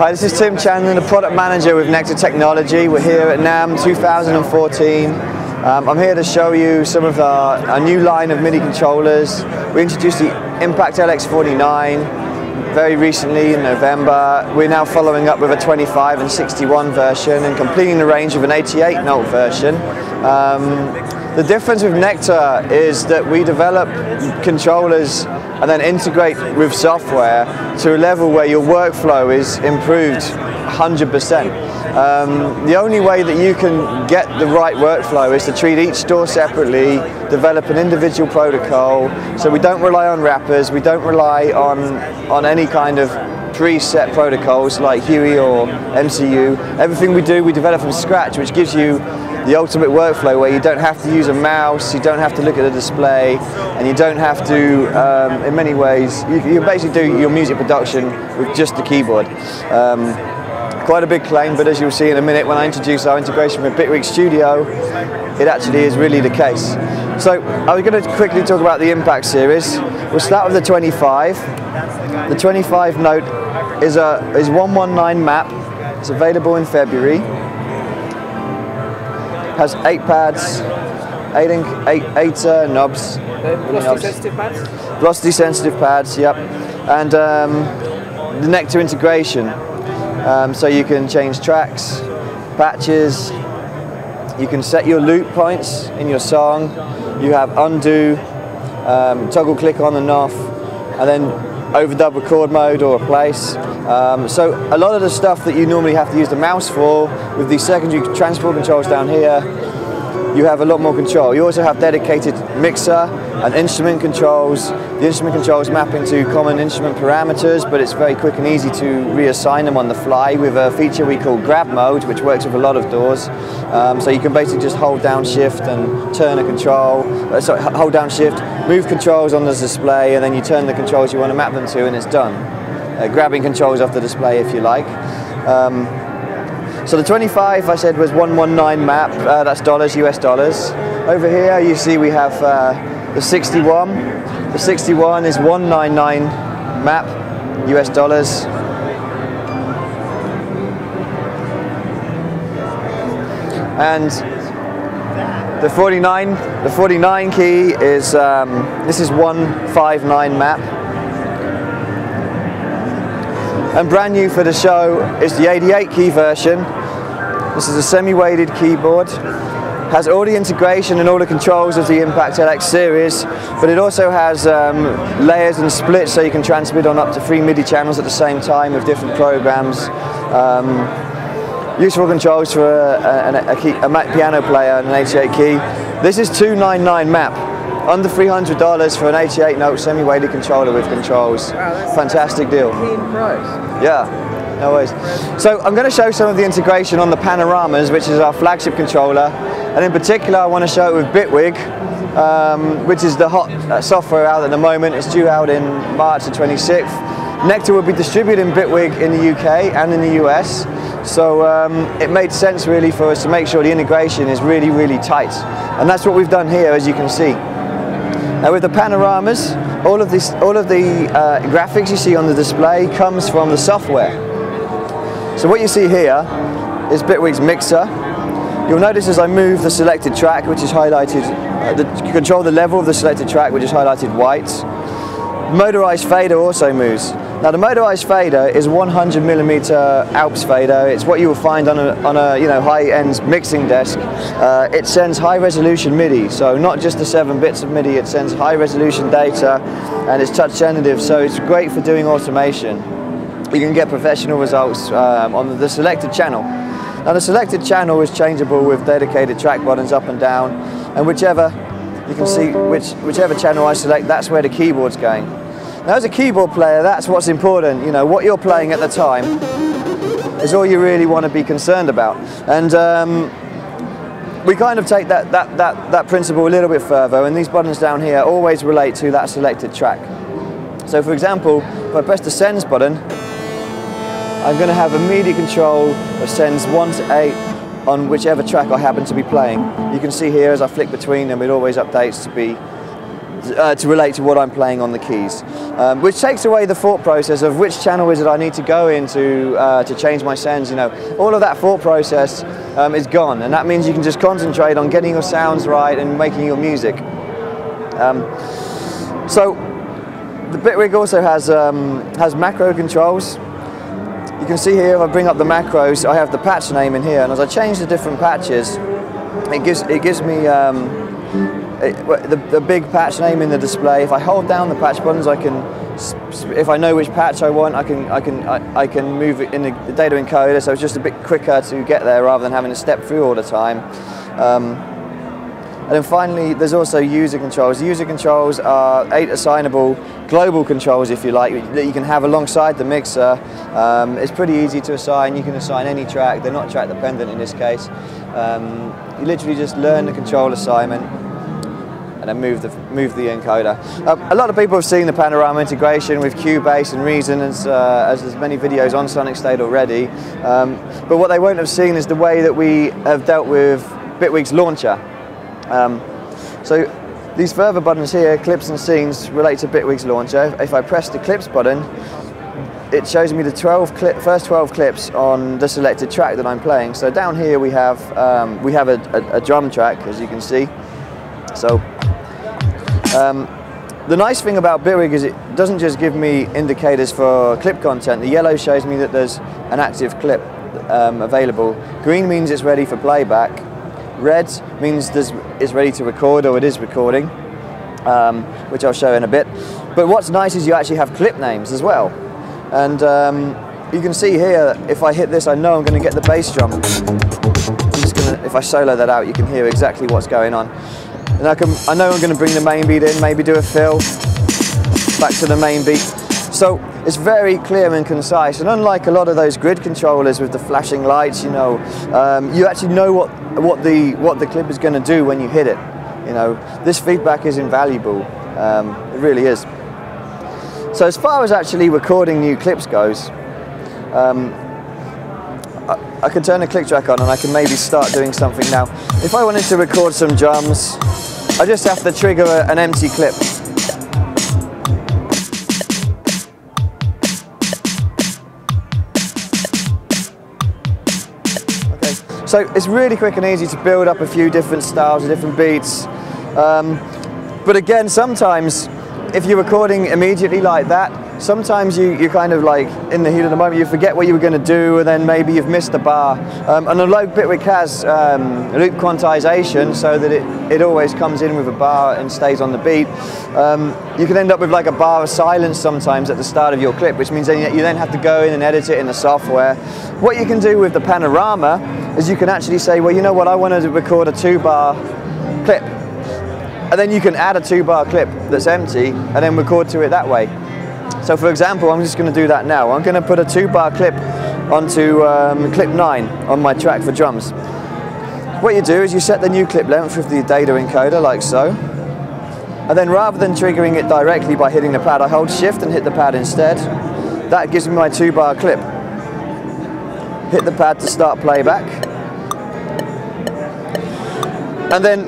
Hi, this is Tim Chandler, the product manager with Nektar Technology. We're here at NAMM 2014. Um, I'm here to show you some of our, our, new line of MIDI controllers. We introduced the Impact LX49 very recently in November. We're now following up with a 25 and 61 version and completing the range of an 88 note version. Um, the difference with Nektar is that we develop controllers and then integrate with software to a level where your workflow is improved 100%. Um, the only way that you can get the right workflow is to treat each store separately, develop an individual protocol, so we don't rely on wrappers, we don't rely on, on any kind of preset protocols like HUI or MCU. Everything we do, we develop from scratch, which gives you the ultimate workflow where you don't have to use a mouse, you don't have to look at the display, and you don't have to, um, in many ways, you, you, basically do your music production with just the keyboard. Um, quite a big claim, but as you'll see in a minute when I introduce our integration with Bitwig Studio, it actually is really the case. So I was going to quickly talk about the Impact series. We'll start with the 25. The 25 note is a is 119 map. It's available in February has eight pads, eight, eight, eight uh, knobs. Velocity sensitive pads? Velocity sensitive pads, yep. And um, the Nektar integration. Um, so you can change tracks, patches, you can set your loop points in your song. You have undo, um, toggle click on and off, and then overdub record mode or replace. Um, so a lot of the stuff that you normally have to use the mouse for, with the secondary transport controls down here, you have a lot more control. You also have dedicated mixer and instrument controls. The instrument controls map into common instrument parameters, but it's very quick and easy to reassign them on the fly with a feature we call grab mode, which works with a lot of DAWs. Um, so you can basically just hold down shift and turn a control, uh, sorry, hold down shift, move controls on the display, and then you turn the controls you want to map them to, and it's done. Uh, grabbing controls off the display if you like. Um, so the 25 I said was 119 map, uh, that's dollars, US dollars. Over here you see we have uh, the 61. The 61 is 199 map, US dollars. And the 49, the 49 key is, um, this is 159 map. And brand new for the show is the 88 key version. This is a semi-weighted keyboard. Has all the integration and all the controls of the Impact LX series, but it also has um, layers and splits so you can transmit on up to three MIDI channels at the same time with different programs. Um, useful controls for a, a, a, key, a piano player and an 88 key. This is 299 map under $300 for an 88 note semi-weighted controller with controls. Wow, Fantastic deal. price. Yeah, no worries. So I'm going to show some of the integration on the Panoramas, which is our flagship controller. And in particular, I want to show it with Bitwig, um, which is the hot uh, software out at the moment. It's due out in March the 26th. Nektar will be distributed in Bitwig in the UK and in the US. So um, it made sense really for us to make sure the integration is really, really tight. And that's what we've done here, as you can see. Now with the panoramas, all of, this, all of the uh, graphics you see on the display comes from the software. So what you see here is Bitwig's mixer. You'll notice as I move the selected track, which is highlighted, uh, the, control the level of the selected track, which is highlighted white. Motorized fader also moves. Now the motorized fader is 100 millimeter Alps fader. It's what you will find on a, on a you know high-end mixing desk. Uh, it sends high-resolution MIDI, so not just the seven bits of MIDI. It sends high-resolution data, and it's touch sensitive, so it's great for doing automation. You can get professional results um, on the selected channel. Now the selected channel is changeable with dedicated track buttons up and down, and whichever you can see which whichever channel I select, that's where the keyboard's going. Now as a keyboard player, that's what's important. You know, what you're playing at the time is all you really want to be concerned about. And um, we kind of take that, that, that, that principle a little bit further, and these buttons down here always relate to that selected track. So for example, if I press the sends button, I'm going to have immediate control of sends 1 to 8 on whichever track I happen to be playing. You can see here as I flick between them, it always updates to be uh, to relate to what I'm playing on the keys, um, which takes away the thought process of which channel is it I need to go into uh, to change my sends. You know, all of that thought process um, is gone, and that means you can just concentrate on getting your sounds right and making your music. Um, so the Bitwig also has um, has macro controls. You can see here if I bring up the macros, I have the patch name in here, and as I change the different patches, it gives it gives me um, it, the, the big patch name in the display. If I hold down the patch buttons, I can, if I know which patch I want, I can I can I, I can move it in the, data encoder, so it's just a bit quicker to get there rather than having to step through all the time. Um, and then finally, there's also user controls. User controls are eight assignable global controls, if you like, that you can have alongside the mixer. Um, it's pretty easy to assign. You can assign any track. They're not track dependent in this case. Um, you literally just learn the control assignment and then move the move the encoder. Um, a lot of people have seen the panorama integration with Cubase and Reason, as, uh, as there's many videos on Sonic State already. Um, but what they won't have seen is the way that we have dealt with Bitwig's launcher. Um, so these further buttons here, clips and scenes, relate to Bitwig's launcher. If I press the clips button, it shows me the 12 clip, first 12 clips on the selected track that I'm playing. So down here we have um, we have a, a, a, drum track, as you can see. So um, the nice thing about Bitwig is it doesn't just give me indicators for clip content. The yellow shows me that there's an active clip um, available. Green means it's ready for playback. Red means it's ready to record or it is recording, um, which I'll show in a bit. But what's nice is you actually have clip names as well. And um, you can see here, if I hit this, I know I'm going to get the bass drum. Gonna, if I solo that out, you can hear exactly what's going on. And I, can, I know I'm going to bring the main beat in, maybe do a fill, back to the main beat. So it's very clear and concise. And unlike a lot of those grid controllers with the flashing lights, you know, um, you actually know what, what, the, what the clip is going to do when you hit it. You know, this feedback is invaluable. Um, it really is. So as far as actually recording new clips goes, um, I, I can turn the click track on and I can maybe start doing something now. If I wanted to record some drums, I just have to trigger a, an empty clip. So it's really quick and easy to build up a few different styles, different beats. Um, but again, sometimes if you're recording immediately like that, sometimes you, you kind of like in the heat of the moment, you forget what you were going to do, and then maybe you've missed a bar. Um, and although Bitwig has um, loop quantization, so that it, it always comes in with a bar and stays on the beat, um, you can end up with like a bar of silence sometimes at the start of your clip, which means then you then have to go in and edit it in the software. What you can do with the panorama is you can actually say, well, you know what, I want to record a two bar clip and then you can add a two bar clip that's empty and then record to it that way. So for example, I'm just going to do that now. I'm going to put a two bar clip onto um, clip 9 on my track for drums. What you do is you set the new clip length with the data encoder like so. And then rather than triggering it directly by hitting the pad, I hold shift and hit the pad instead. That gives me my two bar clip. Hit the pad to start playback. And then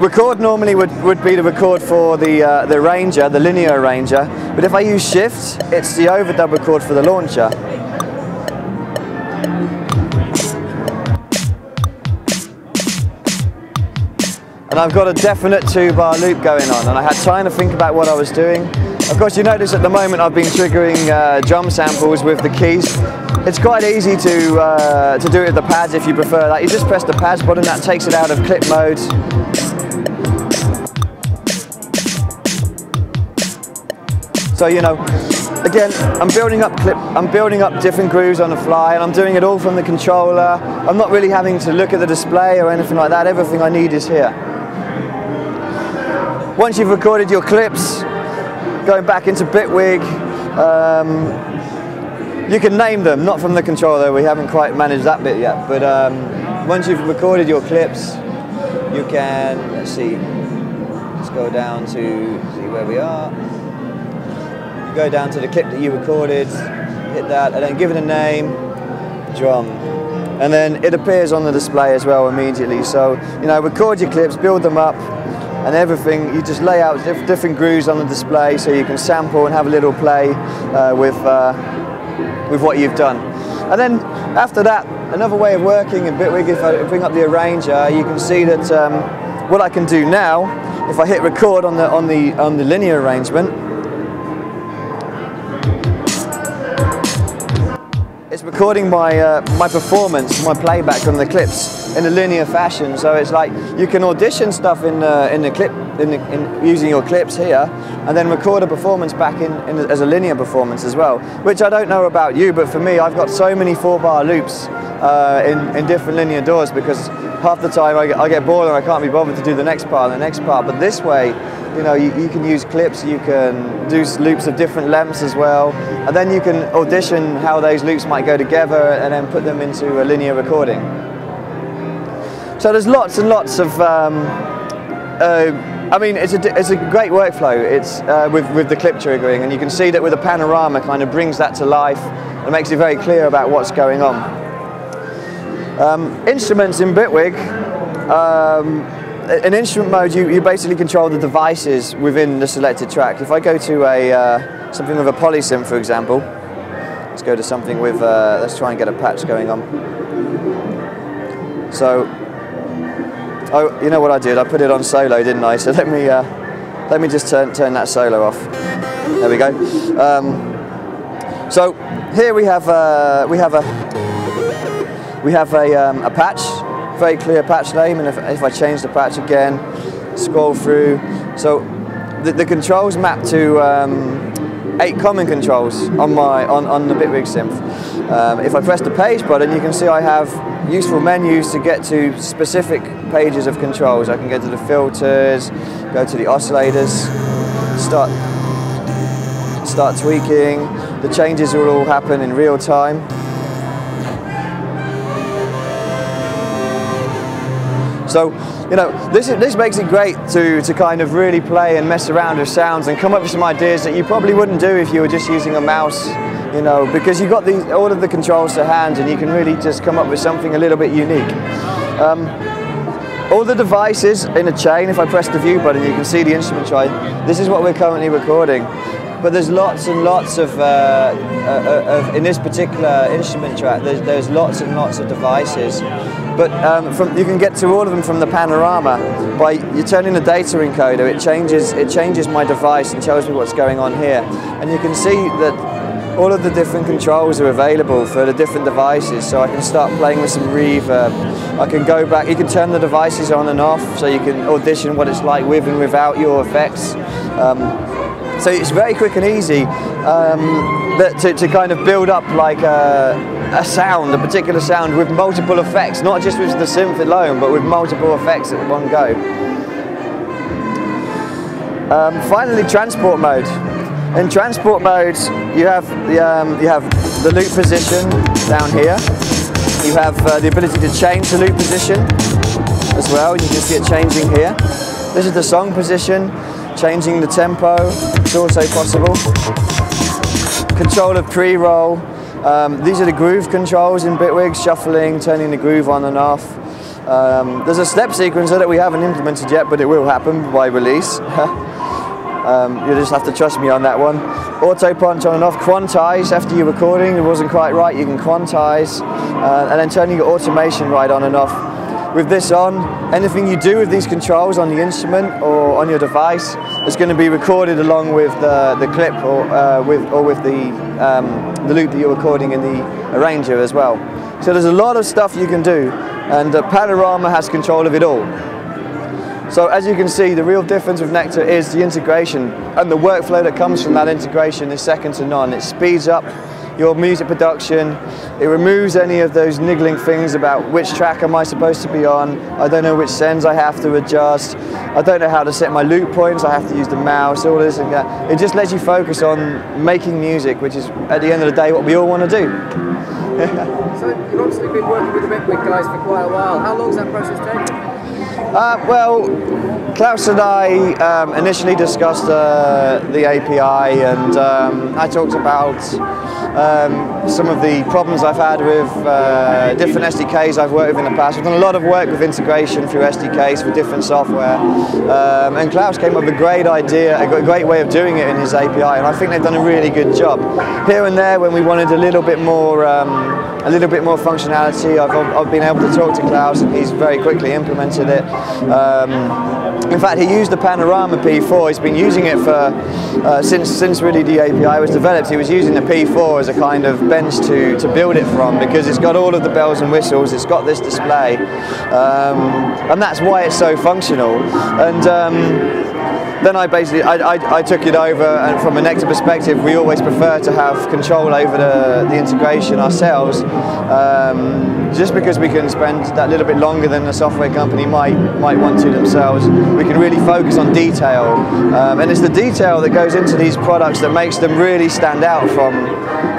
record normally would, would be the record for the, uh, the arranger, the linear arranger, but if I use Shift, it's the overdub record for the launcher. And I've got a definite two bar loop going on, and I had time to think about what I was doing. Of course, you notice at the moment I've been triggering uh, drum samples with the keys. It's quite easy to, uh, to do it with the pads if you prefer that. You just press the pads button, that takes it out of clip mode, So you know, again, I'm building up clip, I'm building up different grooves on the fly, and I'm doing it all from the controller. I'm not really having to look at the display or anything like that. Everything I need is here. Once you've recorded your clips, going back into Bitwig, um, you can name them, not from the controller. We haven't quite managed that bit yet. But um, once you've recorded your clips, you can let's see. Let's go down to see where we are go down to the clip that you recorded, hit that, and then give it a name, drum. And then it appears on the display as well immediately. So, you know, record your clips, build them up, and everything. You just lay out diff different grooves on the display so you can sample and have a little play uh, with, uh, with what you've done. And then after that, another way of working in Bitwig, if I bring up the arranger, you can see that um, what I can do now, if I hit record on the, on the, on the linear arrangement, it's recording my, uh, my performance, my playback on the clips in a linear fashion. So it's like you can audition stuff in, uh, in the clip, in, the, in using your clips here, and then record a performance back in, in, as a linear performance as well. Which I don't know about you, but for me, I've got so many four bar loops uh, in, in different linear DAWs because half the time I get, I get bored and I can't be bothered to do the next part and the next part. But this way, you know, you, you, can use clips, you can do loops of different lengths as well, and then you can audition how those loops might go together and then put them into a linear recording. So there's lots and lots of, um, uh, I mean, it's a, it's a great workflow. It's uh, with, with the clip triggering, and you can see that with a panorama kind of brings that to life and makes it very clear about what's going on. Um, instruments in Bitwig, um, in instrument mode, you, you basically control the devices within the selected track. If I go to a uh, something with a polysynth, for example, let's go to something with, uh, let's try and get a patch going on. So, oh, you know what I did? I put it on solo, didn't I? So let me, uh, let me just turn, turn that solo off. There we go. Um, so here we have, uh, we have a, we have a, um, a patch very clear patch name and if, if I change the patch again, scroll through, so the, the controls map to um, eight common controls on my on, on the Bitwig synth. Um, if I press the page button, you can see I have useful menus to get to specific pages of controls. I can go to the filters, go to the oscillators, start start tweaking. The changes will all happen in real time. So, you know, this, this makes it great to, to kind of really play and mess around with sounds and come up with some ideas that you probably wouldn't do if you were just using a mouse, you know, because you've got these, all of the controls to hand and you can really just come up with something a little bit unique. Um, all the devices in a chain, if I press the view button, you can see the instrument tray. This is what we're currently recording. But there's lots and lots of, uh, uh, of in this particular instrument track, there's, there's lots and lots of devices. But um, from, you can get to all of them from the panorama by you turning the data encoder. It changes it changes my device and tells me what's going on here, and you can see that all of the different controls are available for the different devices. So I can start playing with some reverb. I can go back. You can turn the devices on and off, so you can audition what it's like with and without your effects. Um, so it's very quick and easy um, to, to, kind of build up like a, a, sound, a particular sound with multiple effects, not just with the synth alone, but with multiple effects at one go. Um, finally, transport mode. In transport mode, you have the um, you have the loop position down here. You have uh, the ability to change the loop position as well. You can see it changing here. This is the song position changing the tempo, it's also possible. Control of pre-roll, um, these are the groove controls in Bitwig, shuffling, turning the groove on and off. Um, there's a step sequencer that we haven't implemented yet, but it will happen by release. um, you just have to trust me on that one. Auto punch on and off, quantize after you're recording, it wasn't quite right, you can quantize, uh, and then turning your automation right on and off with this on, anything you do with these controls on the instrument or on your device is going to be recorded along with the, the clip or, uh, with, or with the, um, the loop that you're recording in the arranger as well. So there's a lot of stuff you can do and uh, Panorama has control of it all. So as you can see, the real difference with Nektar is the integration and the workflow that comes from that integration is second to none. It speeds up your music production. It removes any of those niggling things about which track am I supposed to be on. I don't know which sends I have to adjust. I don't know how to set my loop points. I have to use the mouse, all this and that. It just lets you focus on making music, which is at the end of the day what we all want to do. so you've obviously been working with the Bitwig guys for quite a while. How long has that process taken? Uh, well, Klaus and I um, initially discussed uh, the API and um, I talked about um, some of the problems I've had with uh, different SDKs I've worked with in the past. We've done a lot of work with integration through SDKs for different software um, and Klaus came up with a great idea, a great way of doing it in his API and I think they've done a really good job. Here and there when we wanted a little bit more um, a little bit more functionality. I've, I've, been able to talk to Klaus and he's very quickly implemented it. Um, in fact, he used the Panorama P4. He's been using it for uh, since since really the API was developed. He was using the P4 as a kind of bench to to build it from because it's got all of the bells and whistles. It's got this display, um, and that's why it's so functional. And um, then I basically I, I, I, took it over and from a Nektar perspective we always prefer to have control over the, the integration ourselves um, just because we can spend that little bit longer than a software company might might want to themselves. We can really focus on detail um, and it's the detail that goes into these products that makes them really stand out from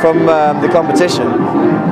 from um, the competition